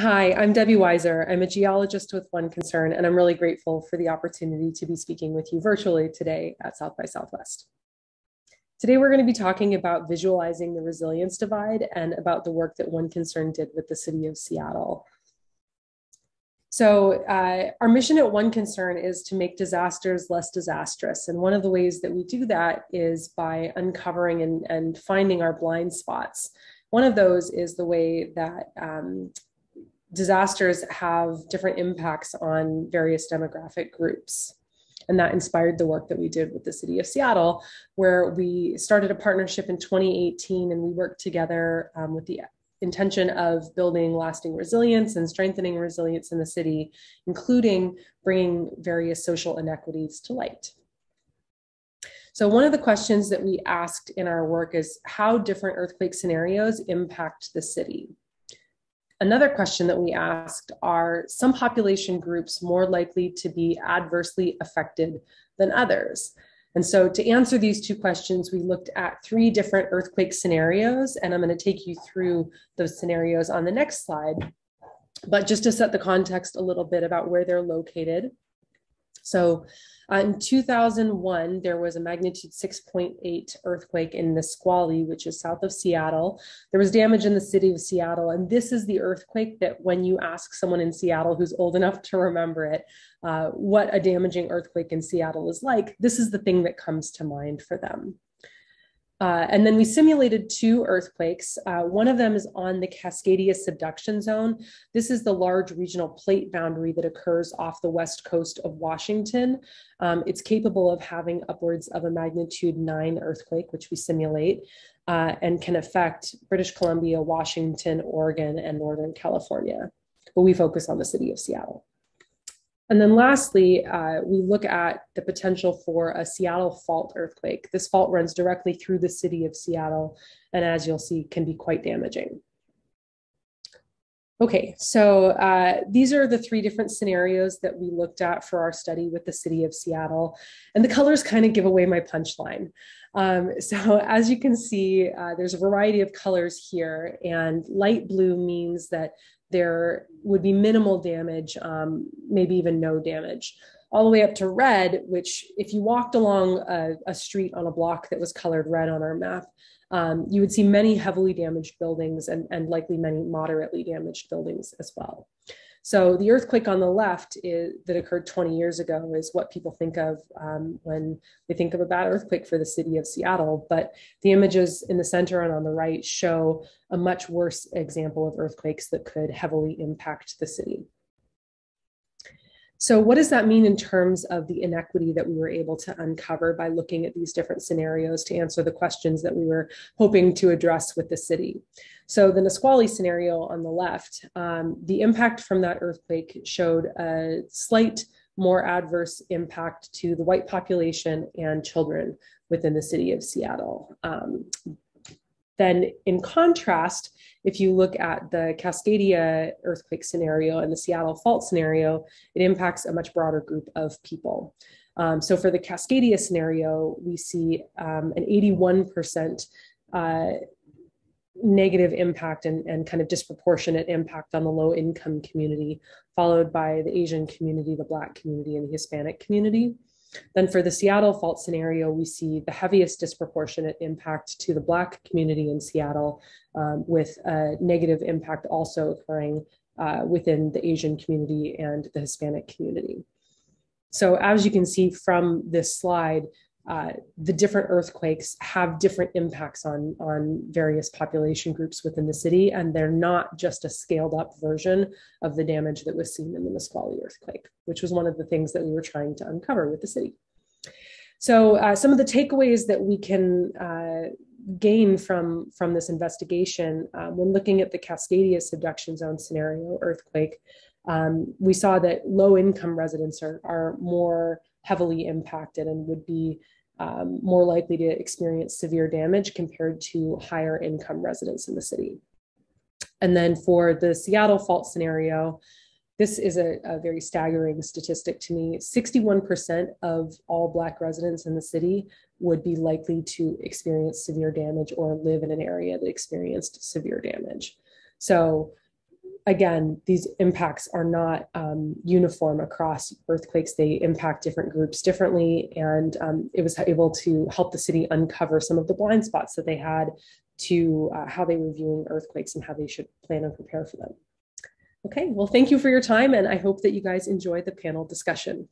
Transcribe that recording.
Hi, I'm Debbie Weiser. I'm a geologist with One Concern, and I'm really grateful for the opportunity to be speaking with you virtually today at South by Southwest. Today, we're going to be talking about visualizing the resilience divide and about the work that One Concern did with the city of Seattle. So, uh, our mission at One Concern is to make disasters less disastrous. And one of the ways that we do that is by uncovering and, and finding our blind spots. One of those is the way that um, disasters have different impacts on various demographic groups. And that inspired the work that we did with the city of Seattle, where we started a partnership in 2018 and we worked together um, with the intention of building lasting resilience and strengthening resilience in the city, including bringing various social inequities to light. So, one of the questions that we asked in our work is how different earthquake scenarios impact the city. Another question that we asked are some population groups more likely to be adversely affected than others? And so, to answer these two questions, we looked at three different earthquake scenarios, and I'm going to take you through those scenarios on the next slide. But just to set the context a little bit about where they're located. So, uh, in 2001, there was a magnitude 6.8 earthquake in Nisqually, which is south of Seattle. There was damage in the city of Seattle. And this is the earthquake that, when you ask someone in Seattle who's old enough to remember it, uh, what a damaging earthquake in Seattle is like, this is the thing that comes to mind for them. Uh, and then we simulated two earthquakes. Uh, one of them is on the Cascadia subduction zone. This is the large regional plate boundary that occurs off the west coast of Washington. Um, it's capable of having upwards of a magnitude nine earthquake, which we simulate, uh, and can affect British Columbia, Washington, Oregon, and Northern California. But we focus on the city of Seattle. And then lastly, uh, we look at the potential for a Seattle fault earthquake. This fault runs directly through the city of Seattle, and as you'll see, can be quite damaging. Okay, so uh, these are the three different scenarios that we looked at for our study with the city of Seattle. And the colors kind of give away my punchline. Um, so as you can see, uh, there's a variety of colors here, and light blue means that there would be minimal damage, um, maybe even no damage, all the way up to red, which, if you walked along a, a street on a block that was colored red on our map, um, you would see many heavily damaged buildings and, and likely many moderately damaged buildings as well. So the earthquake on the left is, that occurred 20 years ago is what people think of um, when they think of a bad earthquake for the city of Seattle. But the images in the center and on the right show a much worse example of earthquakes that could heavily impact the city. So, what does that mean in terms of the inequity that we were able to uncover by looking at these different scenarios to answer the questions that we were hoping to address with the city? So, the Nisqually scenario on the left, um, the impact from that earthquake showed a slight more adverse impact to the white population and children within the city of Seattle. Um, then, in contrast, if you look at the Cascadia earthquake scenario and the Seattle fault scenario, it impacts a much broader group of people. Um, so, for the Cascadia scenario, we see um, an 81% uh, negative impact and, and kind of disproportionate impact on the low income community, followed by the Asian community, the Black community, and the Hispanic community. Then for the Seattle fault scenario, we see the heaviest disproportionate impact to the Black community in Seattle, um, with a negative impact also occurring uh, within the Asian community and the Hispanic community. So as you can see from this slide, uh, the different earthquakes have different impacts on, on various population groups within the city, and they're not just a scaled up version of the damage that was seen in the Nisqually earthquake, which was one of the things that we were trying to uncover with the city. So, uh, some of the takeaways that we can uh, gain from, from this investigation um, when looking at the Cascadia subduction zone scenario earthquake, um, we saw that low income residents are, are more heavily impacted and would be um, more likely to experience severe damage compared to higher income residents in the city. And then for the Seattle fault scenario, this is a, a very staggering statistic to me. 61% of all Black residents in the city would be likely to experience severe damage or live in an area that experienced severe damage. So again, these impacts are not um, uniform across earthquakes. They impact different groups differently. And um, it was able to help the city uncover some of the blind spots that they had to uh, how they were viewing earthquakes and how they should plan and prepare for them. Okay, well, thank you for your time, and I hope that you guys enjoy the panel discussion.